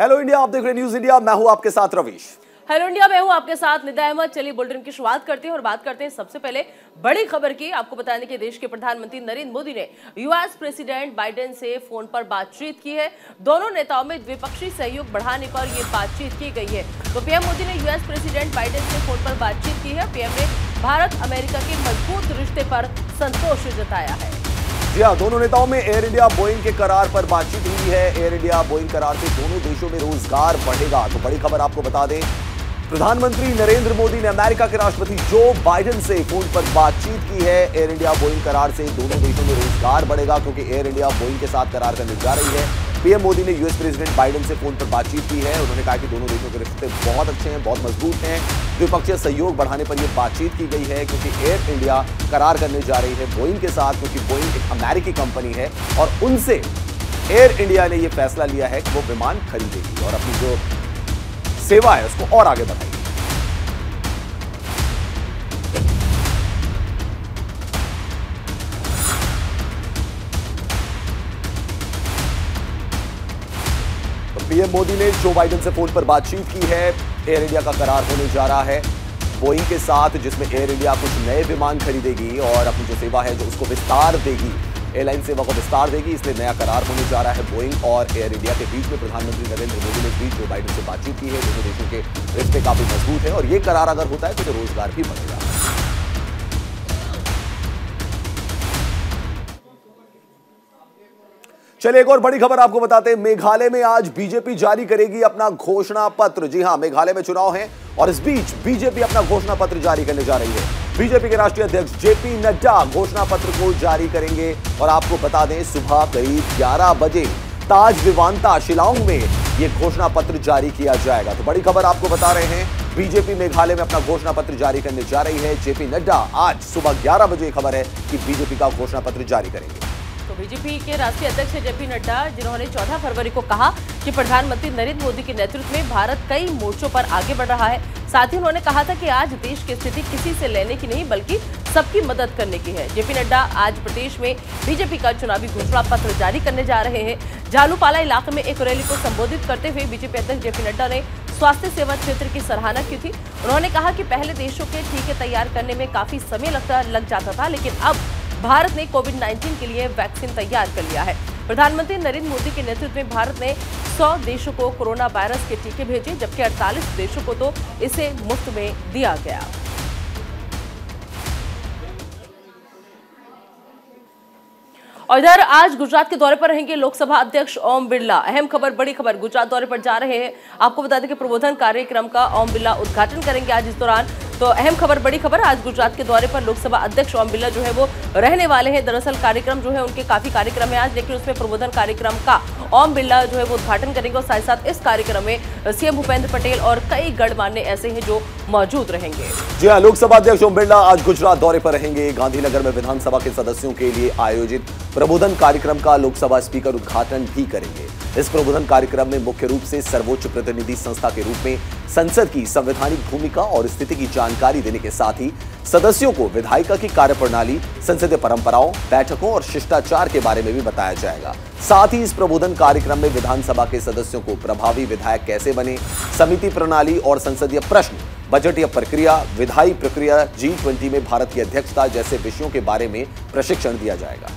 Hello India आप देख रहे न्यूज़ इंडिया मैं हूँ आपके साथ रवीश। हेलो इंडिया मैं हूँ आपके साथ निदा अहमद। चलिए बुलेटिन की शुरुआत करते हैं और बात करते हैं सबसे पहले बड़ी खबर की। आपको बताने के देश के प्रधानमंत्री नरेंद्र मोदी ने यूएस प्रेसिडेंट बाइडेन से फ़ोन पर बातचीत की है। दोनों नेताओं में द्विपक्षीय सहयोग बढ़ाने पर यह बातचीत की गई है। तो पीएम मोदी ने यूएस प्रेसिडेंट बाइडेन से फ़ोन पर बातचीत की है। पीएम ने भारत अमेरिका के मज़बूत रिश्ते पर संतोष जताया है। जी हाँ दोनों नेताओं में एयर इंडिया बोइंग के करार पर बातचीत हुई है। एयर इंडिया बोइंग करार से दोनों देशों में रोज़गार बढ़ेगा। तो बड़ी खबर आपको बता दें प्रधानमंत्री नरेंद्र मोदी ने अमेरिका के राष्ट्रपति जो बाइडेन से फ़ोन पर बातचीत की है, एयर इंडिया, बोइंग करार से दोनों देशों में रोज़गार बढ़ेगा क्योंकि एयर इंडिया, बोइंग के साथ करार करने जा रही है। पीएम मोदी ने यूएस प्रेसिडेंट बाइडेन से फ़ोन पर बातचीत की है। उन्होंने कहा कि दोनों देशों के रिश्ते बहुत अच्छे हैं, बहुत मज़बूत हैं। द्विपक्षीय सहयोग बढ़ाने पर यह बातचीत की गई है क्योंकि एयर इंडिया करार करने जा रही है बोइंग के साथ, क्योंकि बोइंग एक अमेरिकी कंपनी है और उनसे एयर इंडिया ने यह फैसला लिया है कि वो विमान खरीदेगी और अपनी जो सेवा है, उसको और आगे बढ़ाएगी तो पीएम मोदी ने जो बाइडेन से फ़ोन पर बातचीत की है, एयर इंडिया का करार होने जा रहा है। बोइंग के साथ, जिसमें एयर इंडिया कुछ नए विमान खरीदेगी और अपनी जो सेवा है, जो उसको विस्तार देगी एयरलाइन सेवा को विस्तार देगी, इसलिए नया करार होने जा रहा है बोइंग और एयर इंडिया के बीच में प्रधानमंत्री नरेंद्र मोदी ने बीच जो बाइडेन से बातचीत की है, दोनों देशों के रिश्ते काफ़ी मज़बूत है और ये करार अगर होता है तो रोज़गार भी बढ़ेगा। चलिए, एक और बड़ी खबर आपको बताते हैं। मेघालय में आज बीजेपी जारी करेगी अपना घोषणा पत्र। जी हाँ, मेघालय में चुनाव है और इस बीच बीजेपी अपना घोषणा पत्र जारी करने जा रही है। बीजेपी के राष्ट्रीय अध्यक्ष जेपी नड्डा घोषणा पत्र को जारी करेंगे और आपको बता दें, सुबह करीब 11 बजे ताज विवानता शिलांग में यह घोषणा पत्र जारी किया जाएगा। तो बड़ी खबर आपको बता रहे हैं, बीजेपी मेघालय में अपना घोषणा पत्र जारी करने जा रही है। जेपी नड्डा आज सुबह 11 बजे खबर है कि बीजेपी का घोषणा पत्र जारी करेंगे। तो बीजेपी के राष्ट्रीय अध्यक्ष जेपी नड्डा, जिन्होंने 14 फरवरी को कहा कि प्रधानमंत्री नरेंद्र मोदी के नेतृत्व में भारत कई मोर्चों पर आगे बढ़ रहा है। साथ ही उन्होंने कहा था कि आज देश की स्थिति किसी से लेने की नहीं, बल्कि सबकी मदद करने की है। जेपी नड्डा आज प्रदेश में बीजेपी का चुनावी घोषणा पत्र जारी करने जा रहे हैं। झालूपाला इलाके में एक रैली को संबोधित करते हुए बीजेपी अध्यक्ष जेपी नड्डा ने स्वास्थ्य सेवा क्षेत्र की सराहना की थी। उन्होंने कहा कि पहले देशों के टीके तैयार करने में काफ़ी समय लगता, लग जाता था, लेकिन अब भारत ने कोविड 19 के लिए वैक्सीन तैयार कर लिया है। प्रधानमंत्री नरेंद्र मोदी के नेतृत्व में भारत ने 100 देशों को कोरोना वायरस के टीके भेजे, जबकि 48 देशों को तो इसे मुफ़्त में दिया गया। और इधर आज गुजरात के दौरे पर रहेंगे लोकसभा अध्यक्ष ओम बिरला। अहम खबर, बड़ी खबर गुजरात दौरे पर जा रहे हैं। आपको बता दें कि प्रबोधन कार्यक्रम का ओम बिरला उद्घाटन करेंगे। आज इस दौरान तो अहम खबर, बड़ी खबर, आज गुजरात के दौरे पर लोकसभा अध्यक्ष ओम बिरला जो है वो रहने वाले हैं। दरअसल कार्यक्रम जो है, उनके काफ़ी कार्यक्रम है आज, लेकिन उसमें प्रबोधन कार्यक्रम का ओम बिरला जो है वो उद्घाटन करेंगे और साथ साथ इस कार्यक्रम में सीएम भूपेंद्र पटेल और कई गणमान्य ऐसे हैं जो मौजूद रहेंगे। जी हाँ लोकसभा अध्यक्ष ओम बिरला आज गुजरात दौरे पर रहेंगे। गांधीनगर में विधानसभा के सदस्यों के लिए आयोजित प्रबोधन कार्यक्रम का लोकसभा स्पीकर उद्घाटन भी करेंगे। इस प्रबोधन कार्यक्रम में मुख्य रूप से सर्वोच्च प्रतिनिधि संस्था के रूप में संसद की संवैधानिक भूमिका और स्थिति की जानकारी देने के साथ ही सदस्यों को विधायिका की कार्यप्रणाली, संसदीय परंपराओं, बैठकों और शिष्टाचार के बारे में भी बताया जाएगा। साथ ही इस प्रबोधन कार्यक्रम में विधानसभा के सदस्यों को प्रभावी विधायक कैसे बने, समिति प्रणाली और संसदीय प्रश्न बजटीय प्रक्रिया, विधायी प्रक्रिया, जी ट्वेंटी में भारत की अध्यक्षता जैसे विषयों के बारे में प्रशिक्षण दिया जाएगा।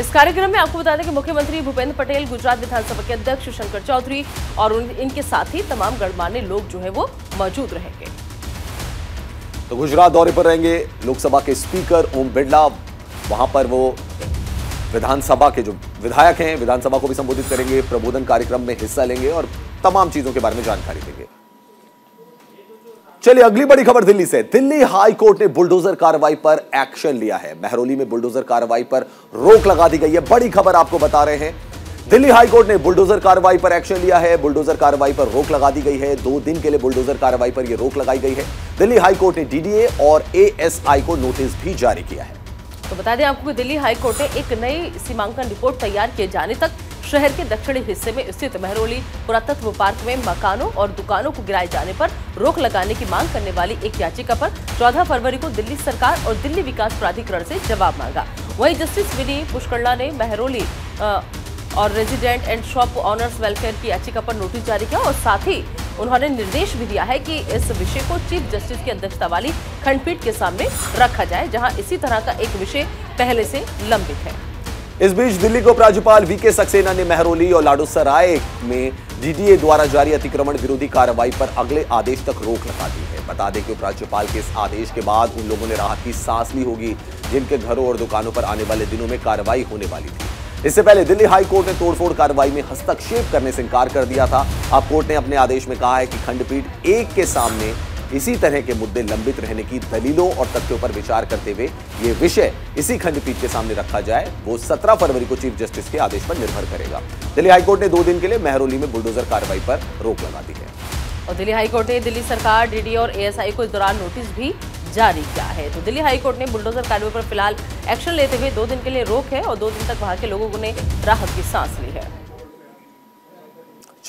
इस कार्यक्रम में आपको बता दें कि मुख्यमंत्री भूपेंद्र पटेल, गुजरात विधानसभा के अध्यक्ष शंकर चौधरी और इनके साथ ही तमाम गणमान्य लोग जो है वो मौजूद रहेंगे। तो गुजरात दौरे पर रहेंगे लोकसभा के स्पीकर ओम बिरला। वहाँ पर वो विधानसभा के जो विधायक हैं, विधानसभा को भी संबोधित करेंगे, प्रबोधन कार्यक्रम में हिस्सा लेंगे और तमाम चीज़ों के बारे में जानकारी देंगे। चलिए, अगली बड़ी खबर दिल्ली से। दिल्ली हाई कोर्ट ने बुलडोजर कार्रवाई पर एक्शन लिया है। महरौली में बुलडोजर कार्रवाई पर रोक लगा दी गई है। बड़ी खबर आपको बता रहे हैं। दिल्ली हाई कोर्ट ने बुलडोजर कार्रवाई पर एक्शन लिया है। बुलडोजर कार्रवाई पर रोक लगा दी गई है। दो दिन के लिए बुलडोजर कार्रवाई पर यह रोक लगाई गई है। दिल्ली हाई कोर्ट ने डीडीए और एएसआई को नोटिस भी जारी किया है। तो बता दें आपको दिल्ली हाई कोर्ट ने एक नई सीमांकन रिपोर्ट तैयार किए जाने तक शहर के दक्षिणी हिस्से में स्थित महरौली पुरातत्व पार्क में मकानों और दुकानों को गिराए जाने पर रोक लगाने की मांग करने वाली एक याचिका पर 14 फरवरी को दिल्ली सरकार और दिल्ली विकास प्राधिकरण से जवाब मांगा। वहीं जस्टिस विनी पुष्करला ने महरौली और resident and shop owners welfare की याचिका पर नोटिस जारी किया और साथ ही उन्होंने निर्देश भी दिया है कि इस विषय को चीफ जस्टिस की अध्यक्षता वाली खंडपीठ के सामने रखा जाए, जहाँ इसी तरह का एक विषय पहले से लंबित है। इस बीच दिल्ली के उपराज्यपाल वीके सक्सेना ने मेहरोली और लाडूसराय में डीडीए द्वारा जारी अतिक्रमण विरोधी कार्रवाई पर अगले आदेश तक रोक लगा दी है। बता दें कि उपराज्यपाल के इस आदेश के बाद उन लोगों ने राहत की सांस ली होगी, जिनके घरों और दुकानों पर आने वाले दिनों में कार्रवाई होने वाली थी। इससे पहले दिल्ली हाई कोर्ट ने तोड़फोड़ कार्रवाई में हस्तक्षेप करने से इनकार कर दिया था। अब कोर्ट ने अपने आदेश में कहा है कि खंडपीठ एक के सामने इसी तरह के मुद्दे लंबित रहने की दलीलों और तथ्यों पर विचार करते हुए ये विषय इसी खंडपीठ के सामने रखा जाए, वो 17 फरवरी को चीफ जस्टिस के आदेश पर निर्भर करेगा। दिल्ली हाईकोर्ट ने दो दिन के लिए मेहरोली में बुलडोजर कार्रवाई पर रोक लगा दी है। और दिल्ली हाईकोर्ट ने दिल्ली सरकार, डीडी और एएसआई को इस दौरान नोटिस भी जारी किया है। तो दिल्ली हाईकोर्ट ने बुलडोजर कार्रवाई पर फ़िलहाल एक्शन लेते हुए दो दिन के लिए रोक है और दो दिन तक वहाँ के लोगों ने राहत की सांस ली है।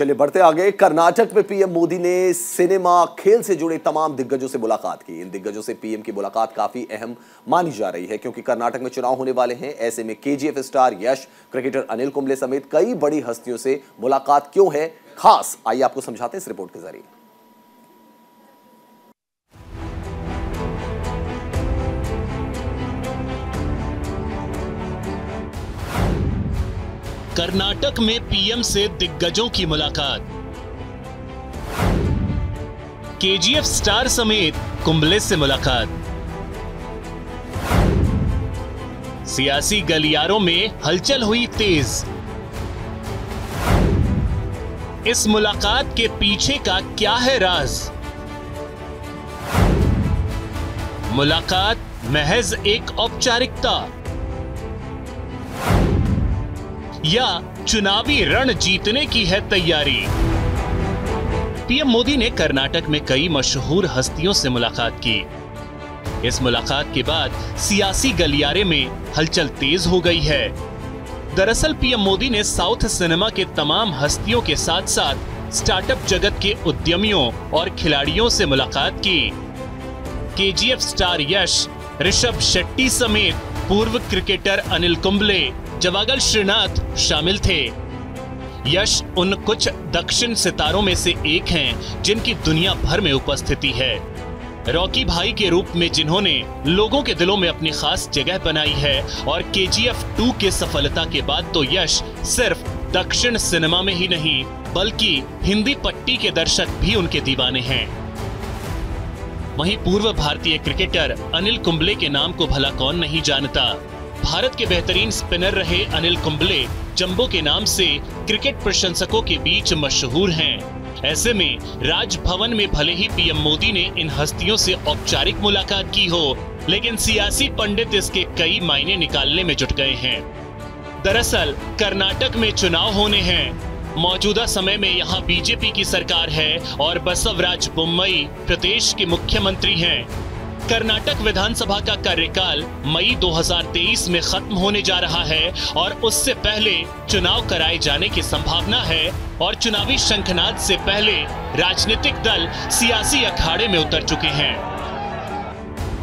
चलिए बढ़ते आगे। कर्नाटक में पीएम मोदी ने सिनेमा खेल से जुड़े तमाम दिग्गजों से मुलाकात की। इन दिग्गजों से पीएम की मुलाकात काफ़ी अहम मानी जा रही है, क्योंकि कर्नाटक में चुनाव होने वाले हैं। ऐसे में KGF star Yash, cricketer Anil Kumble समेत कई बड़ी हस्तियों से मुलाकात क्यों है? खास, आइए आपको समझाते हैं इस रिपोर्ट के ज़रिए। कर्नाटक में पीएम से दिग्गजों की मुलाकात। केजीएफ स्टार समेत कुंबले से मुलाकात। सियासी गलियारों में हलचल हुई तेज। इस मुलाकात के पीछे का क्या है राज? मुलाकात महज एक औपचारिकता। या चुनावी रण जीतने की है तैयारी। पीएम मोदी ने कर्नाटक में कई मशहूर हस्तियों से मुलाकात की। इस मुलाकात के बाद सियासी गलियारे में हलचल तेज हो गई है। दरअसल पीएम मोदी ने साउथ सिनेमा के तमाम हस्तियों के साथ साथ स्टार्टअप जगत के उद्यमियों और खिलाड़ियों से मुलाकात की। केजीएफ स्टार यश ऋषभ शेट्टी समेत पूर्व क्रिकेटर अनिल कुंबले जवागल श्रीनाथ शामिल थे, यश उन कुछ दक्षिण सितारों में से एक हैं जिनकी दुनिया भर में उपस्थिति है। रॉकी भाई के रूप में जिन्होंने लोगों के दिलों में अपनी खास जगह बनाई है और के जी एफ़ टू के सफलता के बाद तो यश सिर्फ़ दक्षिण सिनेमा में ही नहीं, बल्कि हिंदी पट्टी के दर्शक भी उनके दीवाने हैं। वहीं पूर्व भारतीय क्रिकेटर अनिल कुंबले के नाम को भला कौन नहीं जानता। भारत के बेहतरीन स्पिनर रहे अनिल कुंबले जंबो के नाम से क्रिकेट प्रशंसकों के बीच मशहूर हैं। ऐसे में राजभवन में भले ही पीएम मोदी ने इन हस्तियों से औपचारिक मुलाकात की हो, लेकिन सियासी पंडित इसके कई मायने निकालने में जुट गए हैं। दरअसल, कर्नाटक में चुनाव होने हैं। मौजूदा समय में यहाँ बीजेपी की सरकार है और बसवराज बुम्बई प्रदेश के मुख्यमंत्री हैं। कर्नाटक विधानसभा का कार्यकाल मई 2023 में खत्म होने जा रहा है और उससे पहले चुनाव कराए जाने की संभावना है और चुनावी शंखनाद से पहले राजनीतिक दल सियासी अखाड़े में उतर चुके हैं।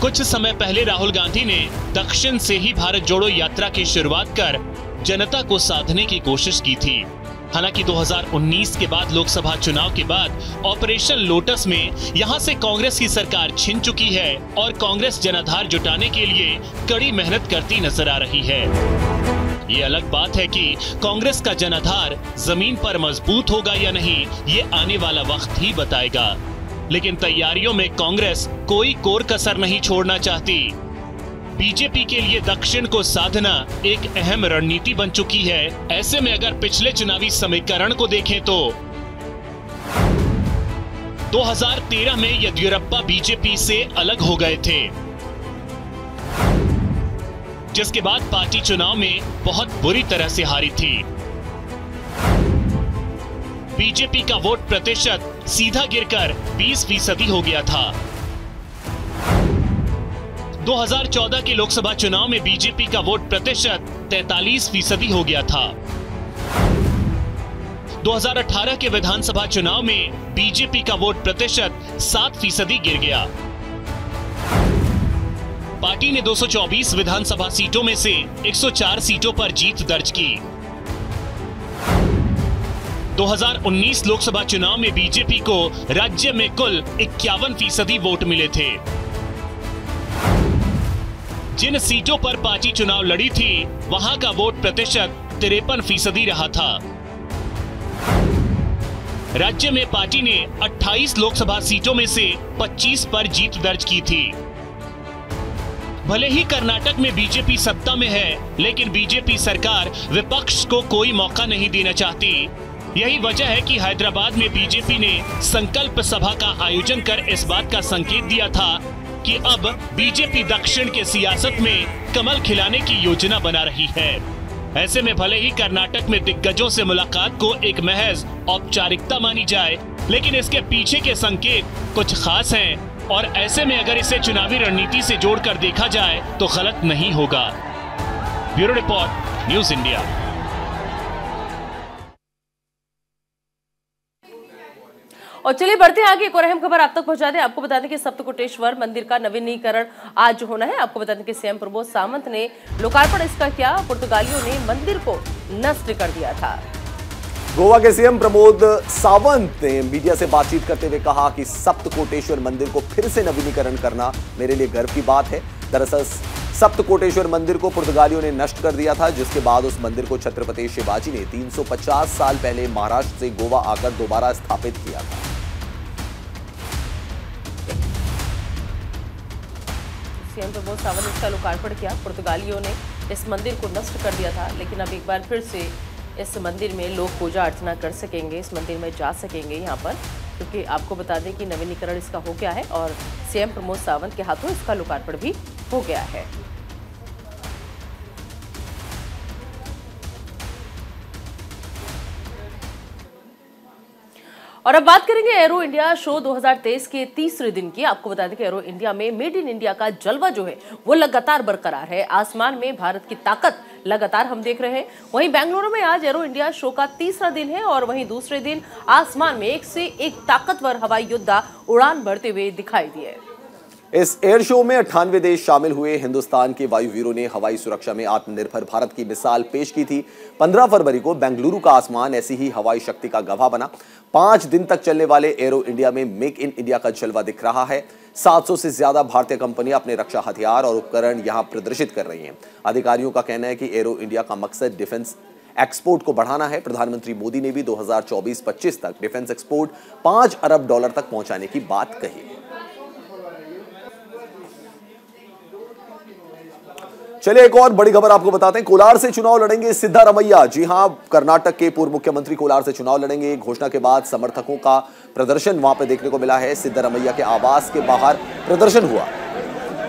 कुछ समय पहले राहुल गांधी ने दक्षिण से ही भारत जोड़ो यात्रा की शुरुआत कर जनता को साधने की कोशिश की थी। हालाँकि 2019 के बाद लोकसभा चुनाव के बाद ऑपरेशन लोटस में यहाँ से कांग्रेस की सरकार छिन चुकी है और कांग्रेस जनाधार जुटाने के लिए कड़ी मेहनत करती नज़र आ रही है। ये अलग बात है कि कांग्रेस का जनाधार ज़मीन पर मज़बूत होगा या नहीं, ये आने वाला वक्त ही बताएगा। लेकिन तैयारियों में कांग्रेस कोई कोर कसर नहीं छोड़ना चाहती। बीजेपी के लिए दक्षिण को साधना एक अहम रणनीति बन चुकी है। ऐसे में अगर पिछले चुनावी समीकरण को देखें तो 2013 में येदियुरप्पा बीजेपी से अलग हो गए थे। जिसके बाद पार्टी चुनाव में बहुत बुरी तरह से हारी थी। बीजेपी का वोट प्रतिशत सीधा गिरकर 20 फ़ीसदी हो गया था। 2014 के लोकसभा चुनाव में बीजेपी का वोट प्रतिशत 43 फ़ीसदी हो गया था। 2018 के विधानसभा चुनाव में बीजेपी का वोट प्रतिशत 7 फ़ीसदी गिर गया। पार्टी ने 224 विधानसभा सीटों में से 104 सीटों पर जीत दर्ज की। 2019 लोकसभा चुनाव में बीजेपी को राज्य में कुल इक्यावन फ़ीसदी वोट मिले थे। जिन सीटों पर पार्टी चुनाव लड़ी थी, वहाँ का वोट प्रतिशत तिरपन फ़ीसदी रहा था। राज्य में पार्टी ने 28 लोकसभा सीटों में से 25 पर जीत दर्ज की थी। भले ही कर्नाटक में बीजेपी सत्ता में है, लेकिन बीजेपी सरकार विपक्ष को कोई मौका नहीं देना चाहती। यही वजह है कि हैदराबाद में बीजेपी ने संकल्प सभा का आयोजन कर इस बात का संकेत दिया था कि अब बीजेपी दक्षिण के सियासत में कमल खिलाने की योजना बना रही है। ऐसे में भले ही कर्नाटक में दिग्गजों से मुलाकात को एक महज औपचारिकता मानी जाए, लेकिन इसके पीछे के संकेत कुछ खास हैं और ऐसे में अगर इसे चुनावी रणनीति से जोड़कर देखा जाए तो गलत नहीं होगा। Bureau report, news India. और चलिए बढ़ते हैं आगे, एक और अहम खबर आप तक पहुँचा दें। आपको बता दें कि सप्तकोटेश्वर मंदिर का नवीनीकरण आज होना है। आपको बता दें कि सीएम प्रमोद सावंत ने लोकार्पण इसका किया। पुर्तगालियों ने मंदिर को नष्ट कर दिया था। गोवा के सीएम प्रमोद सावंत ने मीडिया से बातचीत करते हुए कहा कि सप्तकोटेश्वर मंदिर को फिर से नवीनीकरण करना मेरे लिए गर्व की बात है। दरअसल, सप्तकोटेश्वर मंदिर को पुर्तगालियों ने नष्ट कर दिया था, जिसके बाद उस मंदिर को छत्रपति शिवाजी ने 350 साल पहले महाराष्ट्र से गोवा आकर दोबारा स्थापित किया था। सीएम प्रमोद सावंत ने इसका लोकार्पण किया। पुर्तगालियों ने इस मंदिर को नष्ट कर दिया था, लेकिन अब एक बार फिर से इस मंदिर में लोग पूजा अर्चना कर सकेंगे, इस मंदिर में जा सकेंगे यहाँ पर। क्योंकि आपको बता दें कि नवीनीकरण इसका हो गया है और सीएम प्रमोद सावंत के हाथों इसका लोकार्पण भी हो गया है। और अब बात करेंगे एरो इंडिया शो 2023 के तीसरे दिन की। आपको बता दें कि एरो इंडिया में मेड इन इंडिया का जलवा जो है, वो लगातार बरकरार है। आसमान में भारत की ताकत लगातार हम देख रहे हैं। वहीं बेंगलुरु में आज एरो इंडिया शो का तीसरा दिन है और वहीं दूसरे दिन आसमान में एक से एक ताकतवर हवाई योद्धा उड़ान भरते हुए दिखाई दिए। इस एयर शो में अट्ठानवे देश शामिल हुए। हिंदुस्तान के वायुवीरों ने हवाई सुरक्षा में आत्मनिर्भर भारत की मिसाल पेश की थी। 15 फरवरी को बेंगलुरु का आसमान ऐसी ही हवाई शक्ति का गवाह बना। पाँच दिन तक चलने वाले एरो इंडिया में मेक इन इंडिया का जलवा दिख रहा है। 700 से ज़्यादा भारतीय कंपनियाँ अपने रक्षा हथियार और उपकरण यहाँ प्रदर्शित कर रही हैं। अधिकारियों का कहना है कि एरो इंडिया का मकसद डिफेंस एक्सपोर्ट को बढ़ाना है। प्रधानमंत्री मोदी ने भी 2024-25 तक डिफेंस एक्सपोर्ट पाँच अरब डॉलर तक पहुँचाने की बात कही। चलिए एक और बड़ी खबर आपको बताते हैं। कोलार से चुनाव लड़ेंगे सिद्धारमैया जी हाँ, कर्नाटक के पूर्व मुख्यमंत्री कोलार से चुनाव लड़ेंगे। घोषणा के बाद समर्थकों का प्रदर्शन वहाँ पर देखने को मिला है। सिद्धारमैया के आवास के बाहर प्रदर्शन हुआ।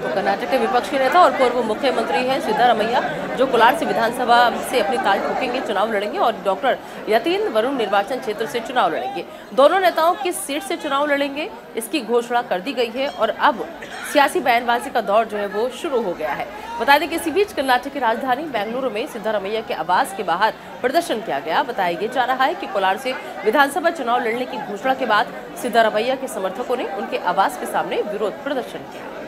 कर्नाटक के विपक्ष नेता और पूर्व मुख्यमंत्री हैं सिद्धारमैया, जो कोलार से विधानसभा से अपनी ताल ठोकेंगे, चुनाव लड़ेंगे और डॉक्टर यतीन वरुण निर्वाचन क्षेत्र से चुनाव लड़ेंगे। दोनों नेताओं किस सीट से चुनाव लड़ेंगे, इसकी घोषणा कर दी गई है और अब सियासी बयानबाजी का दौर जो है वो शुरू हो गया है। बता दें कि इसी बीच कर्नाटक की राजधानी बेंगलुरु में सिद्धारमैया के आवास के बाहर प्रदर्शन किया गया। बताया जा रहा है कि कोलार से विधानसभा चुनाव लड़ने की घोषणा के बाद सिद्धारमैया के समर्थकों ने उनके आवास के सामने विरोध प्रदर्शन किया।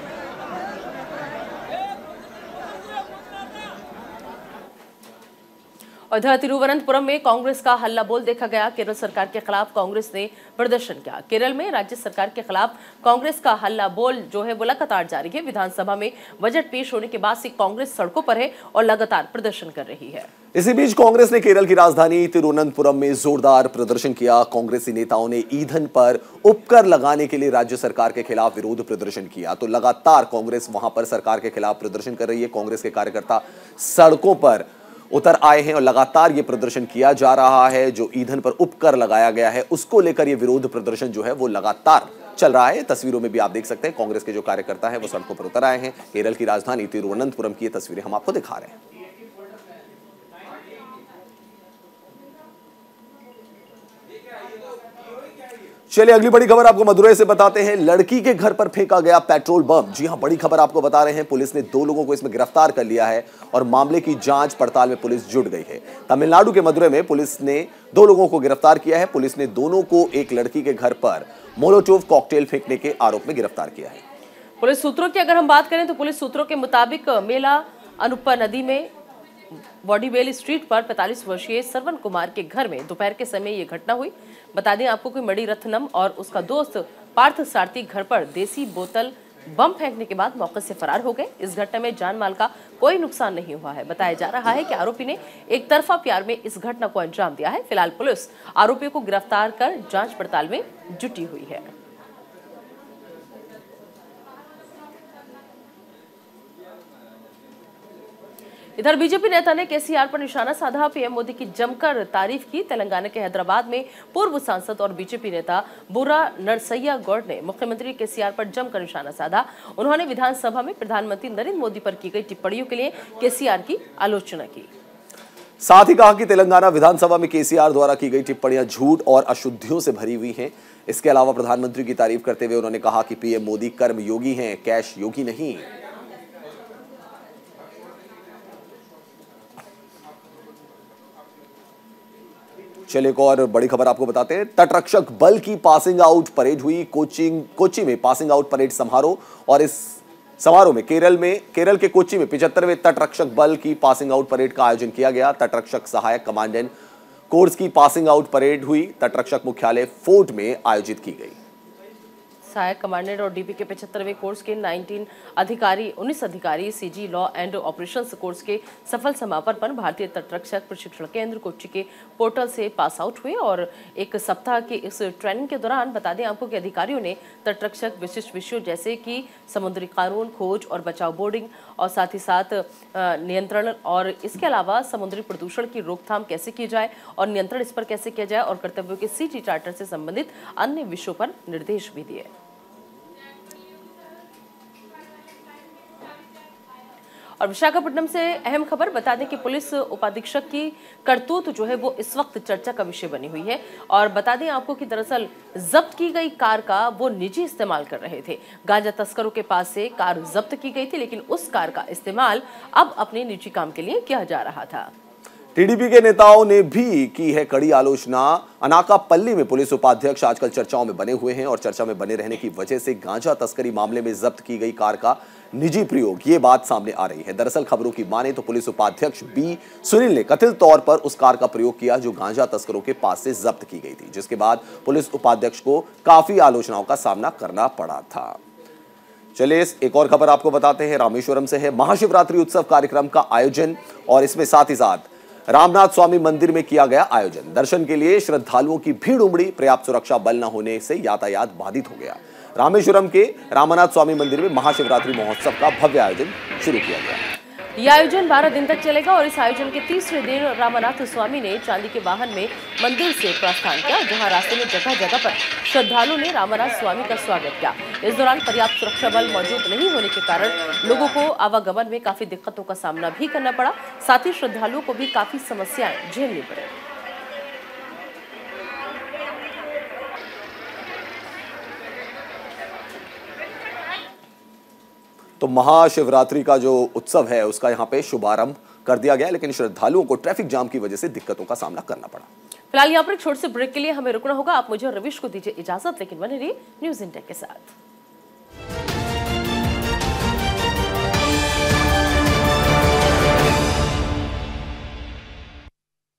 उधर तिरुवनंतपुरम में कांग्रेस का हल्ला बोल देखा गया। केरल सरकार के खिलाफ कांग्रेस ने प्रदर्शन किया। केरल में राज्य सरकार के खिलाफ कांग्रेस का हल्ला बोल जो है वो लगातार जारी है। विधानसभा में बजट पेश होने के बाद से कांग्रेस सड़कों पर है और लगातार प्रदर्शन कर रही है। इसी बीच कांग्रेस ने केरल की राजधानी तिरुवनंतपुरम में जोरदार प्रदर्शन किया। कांग्रेसी नेताओं ने ईंधन पर उपकर लगाने के लिए राज्य सरकार के खिलाफ विरोध प्रदर्शन किया। तो लगातार कांग्रेस वहाँ पर सरकार के खिलाफ प्रदर्शन कर रही है। कांग्रेस के कार्यकर्ता सड़कों पर उतर आए हैं और लगातार ये प्रदर्शन किया जा रहा है, जो ईंधन पर उपकर लगाया गया है, उसको लेकर ये विरोध प्रदर्शन जो है वो लगातार चल रहा है। तस्वीरों में भी आप देख सकते हैं, कांग्रेस के जो कार्यकर्ता है, वो सड़कों पर उतर आए हैं। केरल की राजधानी तिरुवनंतपुरम की ये तस्वीरें हम आपको दिखा रहे हैं। चलिए, अगली बड़ी खबर आपको मदुरई से बताते हैं। लड़की के घर पर फेंका गया पेट्रोल बम। जी हाँ, बड़ी खबर आपको बता रहे हैं। पुलिस ने दो लोगों को इसमें गिरफ़्तार कर लिया है और मामले की जाँच पड़ताल में पुलिस जुट गई है। तमिलनाडु के मदुरई में पुलिस ने दो लोगों को गिरफ़्तार किया है। पुलिस ने दोनों को एक लड़की के घर पर मोलोटोव कॉकटेल फेंकने के आरोप में गिरफ़्तार किया है। पुलिस सूत्रों की अगर हम बात करें तो पुलिस सूत्रों के मुताबिक, मेला अनुपा नदी में बॉडीबेल स्ट्रीट पर 45 वर्षीय सरवन कुमार के घर में दोपहर के समय ये घटना हुई। बता दें, आपको कि मणि रत्नम और उसका दोस्त पार्थ सारथी घर पर देसी बोतल बम फेंकने के बाद मौके से फरार हो गए। इस घटना में जान माल का कोई नुकसान नहीं हुआ है। बताया जा रहा है कि आरोपी ने एक तरफा प्यार में इस घटना को अंजाम दिया है। फ़िलहाल पुलिस आरोपियों को गिरफ़्तार कर जाँच पड़ताल में जुटी हुई है। इधर बीजेपी नेता ने केसीआर पर निशाना साधा। पीएम मोदी की जमकर तारीफ़ की। तेलंगाना के हैदराबाद में पूर्व सांसद और बीजेपी नेता बुरा नरसैया गौड़ ने मुख्यमंत्री केसीआर पर जमकर निशाना साधा। उन्होंने विधानसभा में प्रधानमंत्री नरेंद्र मोदी पर की गई टिप्पणियों के लिए केसीआर की आलोचना की। साथ ही कहा कि तेलंगाना विधानसभा में केसीआर द्वारा की गई टिप्पणियाँ झूठ और अशुद्धियों से भरी हुई हैं। इसके अलावा प्रधानमंत्री की तारीफ़ करते हुए उन्होंने कहा कि पीएम मोदी कर्म योगी हैं, कैश योगी नहीं। चलिए एक और बड़ी खबर आपको बताते हैं। तटरक्षक बल की पासिंग आउट परेड हुई कोचिंग, कोची में पासिंग आउट परेड समारोह और इस समारोह में केरल में, केरल के कोची में पिछहत्तरवें तटरक्षक बल की पासिंग आउट परेड का आयोजन किया गया। तटरक्षक सहायक कमांडेंट कोर्स की पासिंग आउट परेड हुई। तटरक्षक मुख्यालय फोर्ट में आयोजित की गई। सहायक कमांडेंट और डीपी के पचहत्तरवें कोर्स के 19 अधिकारी 19 अधिकारी CG law and operations course के सफल समापन पर भारतीय तटरक्षक प्रशिक्षण केंद्र कोच्चि के पोर्टल से पास आउट हुए और एक सप्ताह के इस ट्रेनिंग के दौरान बता दें आपको कि अधिकारियों ने तटरक्षक विशिष्ट विषयों जैसे कि समुद्री कानून, खोज और बचाव बोर्डिंग और साथ ही साथ नियंत्रण और इसके अलावा समुद्री प्रदूषण की रोकथाम कैसे की जाए और नियंत्रण इस पर कैसे किया जाए और कर्तव्यों के सी चार्टर से संबंधित अन्य विषयों पर निर्देश भी दिए। और विशाखापट्टनम से अहम खबर बता दें कि पुलिस उपाधीक्षक की करतूत जो है वो इस वक्त चर्चा का विषय बनी हुई है। और बता दें आपको कि दरअसल जब्त की गई कार का वो निजी इस्तेमाल कर रहे थे। गांजा तस्करों के पास से कार जब्त की गई थी, लेकिन उस कार का इस्तेमाल अब अपने निजी काम के लिए किया जा रहा था। टीडीपी के नेताओं ने भी की है कड़ी आलोचना। अनाकापल्ली में पुलिस उपाध्यक्ष आजकल चर्चाओं में बने हुए हैं और चर्चा में बने रहने की वजह से गांजा तस्करी मामले में जब्त की गई कार का निजी प्रयोग, ये बात सामने आ रही है। दरअसल खबरों की माने तो पुलिस उपाध्यक्ष बी सुनील ने कथित तौर पर उस कार का प्रयोग किया जो गांजा तस्करों के पास से जब्त की गई थी, जिसके बाद पुलिस उपाध्यक्ष को काफ़ी आलोचनाओं का सामना करना पड़ा था। चलिए एक और खबर आपको बताते हैं। रामेश्वरम से है महाशिवरात्रि उत्सव कार्यक्रम का आयोजन और इसमें साथ ही साथ रामनाथ स्वामी मंदिर में किया गया आयोजन। दर्शन के लिए श्रद्धालुओं की भीड़ उमड़ी, पर्याप्त सुरक्षा बल न होने से यातायात बाधित हो गया। रामेश्वरम के रामनाथ स्वामी मंदिर में महाशिवरात्रि महोत्सव का भव्य आयोजन शुरू किया गया। यह आयोजन 12 दिन तक चलेगा और इस आयोजन के तीसरे दिन रामनाथ स्वामी ने चांदी के वाहन में मंदिर से प्रस्थान किया, जहाँ रास्ते में जगह जगह पर श्रद्धालुओं ने रामनाथ स्वामी का स्वागत किया। इस दौरान पर्याप्त सुरक्षा बल मौजूद नहीं होने के कारण लोगों को आवागमन में काफ़ी दिक्कतों का सामना भी करना पड़ा। साथ ही श्रद्धालुओं को भी काफ़ी समस्याएँ झेलनी पड़ी। तो महाशिवरात्रि का जो उत्सव है, उसका यहाँ पे शुभारंभ कर दिया गया, लेकिन श्रद्धालुओं को ट्रैफ़िक जाम की वजह से दिक्कतों का सामना करना पड़ा। फ़िलहाल यहाँ पर एक छोटे से ब्रेक के लिए हमें रुकना होगा। आप मुझे रविश को दीजिए इजाज़त, लेकिन बने रही न्यूज़ इंडिया के साथ।